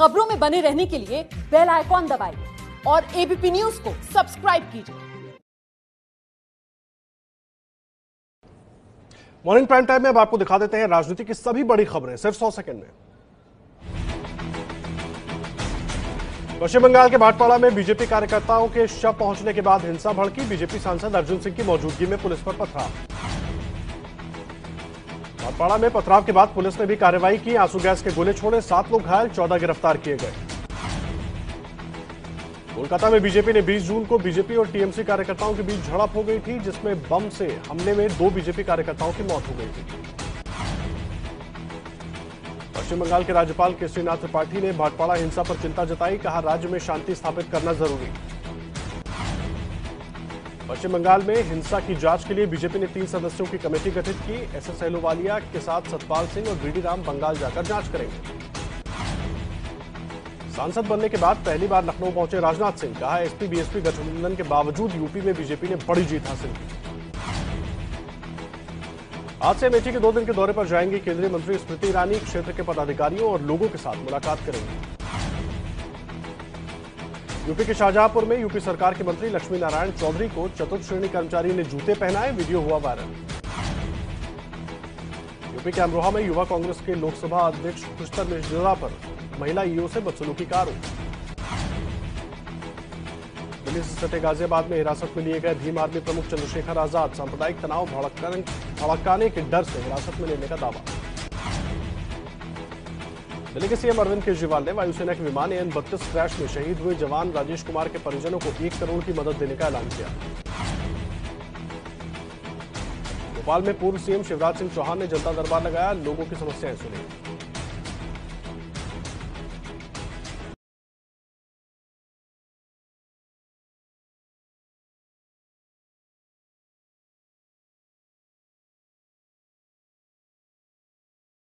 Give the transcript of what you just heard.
खबरों में बने रहने के लिए बेल आइकॉन दबाइए और एबीपी न्यूज़ को सब्सक्राइब कीजिए। मॉर्निंग प्राइम टाइम में अब आपको दिखा देते हैं राजनीति की सभी बड़ी खबरें, सिर्फ़ सौ सेकंड में। पश्चिम बंगाल के भाटपाड़ा में बीजेपी कार्यकर्ताओं के शव पहुँचने के बाद हिंसा भड़की, बीजेपी सांसद अर्जुन सिंह की मौजूदगी में पुलिस पर पथराव। भाटपाड़ा में पथराव के बाद पुलिस ने भी कार्रवाई की। आँसू गैस के गोले छोड़े, सात लोग घायल, चौदह गिरफ़्तार किए गए। कोलकाता में बीजेपी ने 20 जून को बीजेपी और टीएमसी कार्यकर्ताओं के बीच झड़प हो गई थी, जिसमें बम से हमले में दो बीजेपी कार्यकर्ताओं की मौत हो गई थी। पश्चिम बंगाल के राज्यपाल केसरीनाथ त्रिपाठी ने भाटपाड़ा हिंसा पर चिंता जताई, कहा, राज्य में शांति स्थापित करना ज़रूरी। पश्चिम बंगाल में हिंसा की जाँच के लिए बीजेपी ने तीन सदस्यों की कमेटी गठित की। एसएस एलोवालिया के साथ सतपाल सिंह और बीडी राम बंगाल जाकर जाँच करेंगे। सांसद बनने के बाद पहली बार लखनऊ पहुँचे राजनाथ सिंह, कहा एसपी, बीएसपी गठबंधन के बावजूद यूपी में बीजेपी ने बड़ी जीत हासिल की। आज से अमेठी के दो दिन के दौरे पर जाएँगे केंद्रीय मंत्री स्मृति ईरानी, क्षेत्र के पदाधिकारियों और लोगों के साथ मुलाकात करेंगी। यूपी के शाहजहांपुर में यूपी सरकार के मंत्री लक्ष्मी नारायण चौधरी को चतुर्थ श्रेणी कर्मचारी ने जूते पहनाए, वीडियो हुआ वायरल। यूपी के अमरोहा में युवा कांग्रेस के लोकसभा अध्यक्ष खुशतर मिश्रा पर महिला ईओ से बदसलूकी का आरोप। दिल्ली से सटे गाजियाबाद में हिरासत में लिए गए भीम आर्मी प्रमुख चंद्रशेखर आज़ाद, सांप्रदायिक तनाव भड़काने भड़काने के डर से हिरासत में लेने का दावा। दिल्ली के सीएम अरविंद केजरीवाल ने वायुसेना के विमान एन बत्तीस क्रैश में शहीद हुए जवान राजेश कुमार के परिजनों को एक करोड़ की मदद देने का ऐलान किया। भोपाल में पूर्व सीएम शिवराज सिंह चौहान ने जनता दरबार लगाया, लोगों की समस्याएँ सुनी।